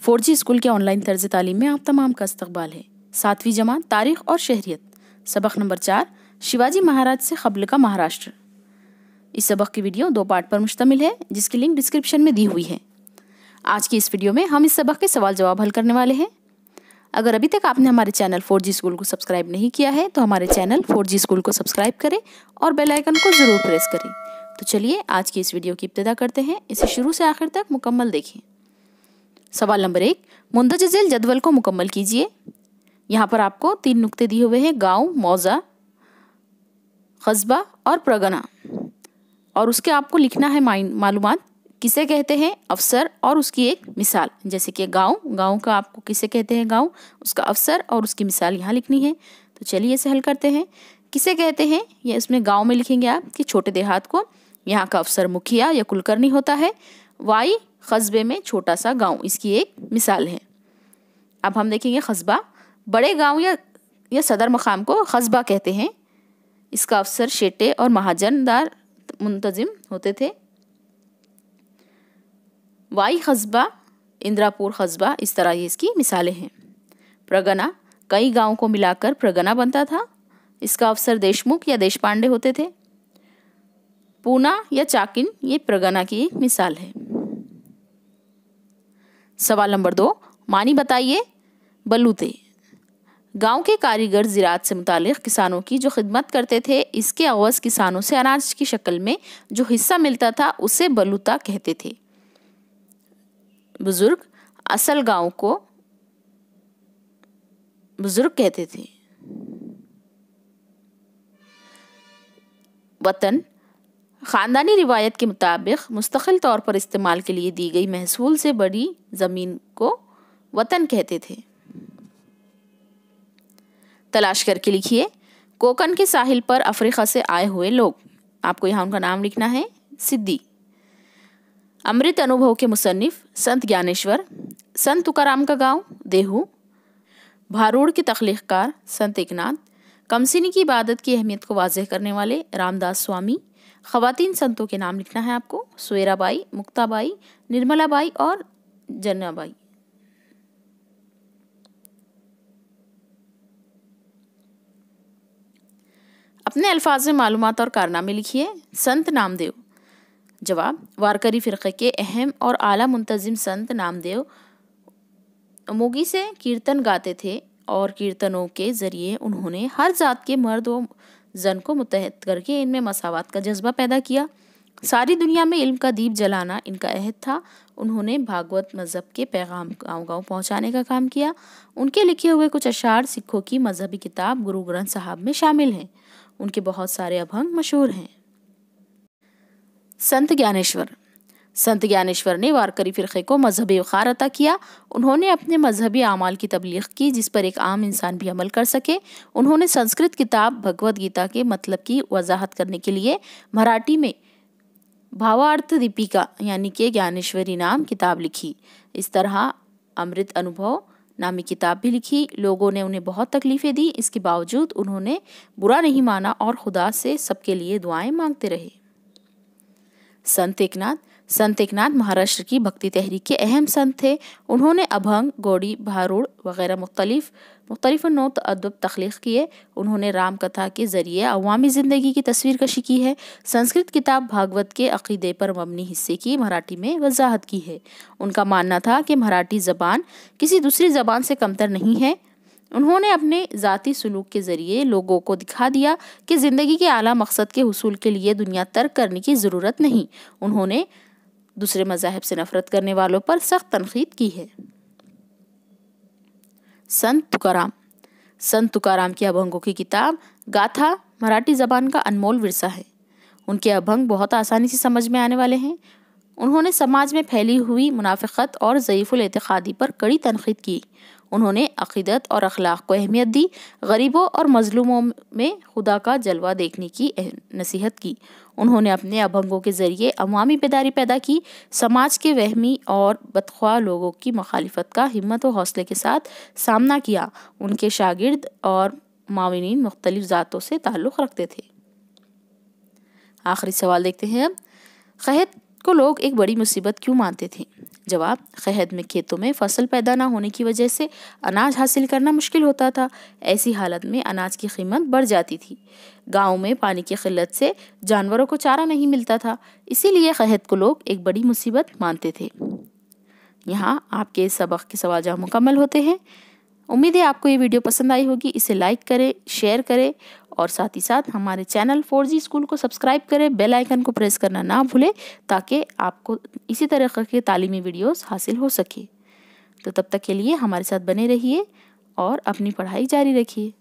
Four G school के online तर्ज तालीम में आप तमाम का इस्तकबाल है। सातवीं जमात, तारीख और शहरियत। सबक नंबर चार, शिवाजी महाराज से कबल का महाराष्ट्र। इस सबक की वीडियो दो पार्ट पर मुश्तमिल है, जिसकी लिंक डिस्क्रिप्शन में दी हुई है। आज की इस वीडियो में हम इस सबक के सवाल जवाब हल करने वाले हैं। अगर अभी तक आपने हमारे चैनल फोर जी स्कूल को सब्सक्राइब नहीं किया है तो हमारे चैनल फोर जी स्कूल को सब्सक्राइब करें और बेल आइकन को ज़रूर प्रेस करें। तो चलिए आज की इस वीडियो की इब्तदा करते हैं। इसे शुरू से आखिर तक मुकम्मल देखें। सवाल नंबर एक मुंदज झेल जदवल को मुकम्मल कीजिए। यहाँ पर आपको तीन नुक्ते दिए हुए हैं, गाँव, मौज़ा कस्बा और प्रगना। और उसके आपको लिखना है मालूम किसे कहते हैं अफसर और उसकी एक मिसाल। जैसे कि गाँव गाँव का आपको किसे कहते हैं गाँव? उसका अफसर और उसकी मिसाल यहाँ लिखनी है। तो चलिए इसे हल करते हैं। किसे कहते हैं? ये इसमें गाँव में लिखेंगे आप कि छोटे देहात को यहाँ का अफसर मुखिया या कुलकर्णी होता है, वाई कस्बे में छोटा सा गाँव। इसकी एक मिसाल है। अब हम देखेंगे कस्बा बड़े गाँव या या सदर मकाम को कस्बा कहते हैं। इसका अफसर शेटे और महाजनदार मुंतजिम होते थे। वाई कस्बा इंदिरापुर कस्बा इस तरह ये इसकी मिसालें हैं। प्रगना, कई गाँव को मिलाकर प्रगना बनता था। इसका अफसर देशमुख या देशपांडे होते थे। पूना या चाकिन, ये प्रगना की मिसाल है। सवाल नंबर दो, मानी बताइए, बलूते। गाँव के कारीगर ज़रात से मुतालिक किसानों की जो खिदमत करते थे, इसके अवज़ किसानों से अनाज की शक्ल में जो हिस्सा मिलता था, उसे बलूता कहते थे। बुज़ुर्ग, असल गाँव को बुज़ुर्ग कहते थे। वतन ख़ानदानी रिवायत के मुताबिक मुस्तकिल तौर पर इस्तेमाल के लिए दी गई महसूल से बड़ी ज़मीन को वतन कहते थे। तलाश करके लिखिए कोकन के साहिल पर अफ्रीका से आए हुए लोग। आपको यहाँ उनका नाम लिखना है, सिद्दी। अमृत अनुभव के मुसनफ़ संत ज्ञानेश्वर, संत तुकाराम का गाँव, देहू। भारूड़ के तख्लीकार संत एकनाथ। कमसिनी की इबादत की अहमियत को वाजह करने वाले रामदास स्वामी। ख़वातीन संतों के नाम लिखना है आपको। सुवेराबाई मुक्ताबाई, निर्मलाबाई और जन्नाबाई। अपने अल्फाज में मालूम और कारनामे लिखिए। संत नामदेव। जवाब, वारकरी फ़िरक़े के अहम और आला मुंतज़िम संत नामदेव। मोगी से कीर्तन गाते थे और कीर्तनों के ज़रिए उन्होंने हर जात के मर्द व जन को मुतहद करके इनमें मसावत का जज्बा पैदा किया। सारी दुनिया में इल्म का दीप जलाना इनका अहद था। उन्होंने भागवत मज़हब के पैगाम गाँव गाँव पहुँचाने का काम किया। उनके लिखे हुए कुछ अशार सिखों की मजहबी किताब गुरु ग्रंथ साहब में शामिल हैं। उनके बहुत सारे अभंग मशहूर हैं। संत ज्ञानेश्वर संत ज्ञानेश्वर ने वारकरी फ़िरक़े को मजहबी वक़ार अता किया। उन्होंने अपने मजहबी अमाल की तबलीग की, जिस पर एक आम इंसान भी अमल कर सके। उन्होंने संस्कृत किताब भगवद गीता के मतलब की वजाहत करने के लिए मराठी में भावार्थ दीपिका, यानी कि ज्ञानेश्वरी नाम किताब लिखी। इस तरह अमृत अनुभव नामी किताब भी लिखी। लोगों ने उन्हें बहुत तकलीफ़ें दी। इसके बावजूद उन्होंने बुरा नहीं माना और खुदा से सबके लिए दुआएँ मांगते रहे। संत एकनाथ। संत एकनाथ महाराष्ट्र की भक्ति तहरीक के अहम संत थे। उन्होंने अभंग, गोड़ी, भारूड़ वगैरह मुख्तलिफ़ मुख्तलिफ़ नोत अदब तख्लीक किए। उन्होंने राम कथा के ज़रिए अवामी ज़िंदगी की तस्वीर कशी की है। संस्कृत किताब भागवत के अकीदे पर मबनी हिस्से की मराठी में वजाहत की है। उनका मानना था कि मराठी ज़बान किसी दूसरी ज़बान से कमतर नहीं है। उन्होंने अपने ज़ाती सलूक के ज़रिए लोगों को दिखा दिया कि ज़िंदगी के आला मकसद के हसूल के लिए दुनिया तर्क करने की ज़रूरत नहीं। उन्होंने दूसरे मजाहब से नफरत करने वालों पर सख्त तनखीद की है। संत तुकाराम। संत तुकाराम के अभंगों की किताब गाथा मराठी ज़बान का अनमोल विरसा है। उनके अभंग बहुत आसानी से समझ में आने वाले हैं। उन्होंने समाज में फैली हुई मुनाफ़त और ज़यीफ़ुल पर कड़ी तनखीद की। उन्होंने अक़ीदत और अखलाक को अहमियत दी, गरीबों और मज़लूमों में खुदा का जलवा देखने की नसीहत की। उन्होंने अपने अभंगों के ज़रिए अवामी बेदारी पैदा की, समाज के वहमी और बदख्वा लोगों की मखालफत का हिम्मत व हौसले के साथ सामना किया। उनके शागिर्द और माविन मुख्तलिफ़ ज़ातों से ताल्लुक़ रखते थे। आखिरी सवाल देखते हैं। अब खहद को लोग एक बड़ी मुसीबत क्यों मानते थे? जवाब, खहद में खेतों में फ़सल पैदा ना होने की वजह से अनाज हासिल करना मुश्किल होता था। ऐसी हालत में अनाज की कीमत बढ़ जाती थी। गाँव में पानी की किल्लत से जानवरों को चारा नहीं मिलता था, इसीलिए खहद को लोग एक बड़ी मुसीबत मानते थे। यहाँ आपके सबक के सवाल जहाँ मुकम्मल होते हैं। उम्मीद है आपको ये वीडियो पसंद आई होगी। इसे लाइक करें शेयर करें और साथ ही साथ हमारे चैनल फोर जी स्कूल को सब्सक्राइब करें। बेल आइकन को प्रेस करना ना भूलें ताकि आपको इसी तरह के तालीमी वीडियोस हासिल हो सके। तो तब तक के लिए हमारे साथ बने रहिए और अपनी पढ़ाई जारी रखिए।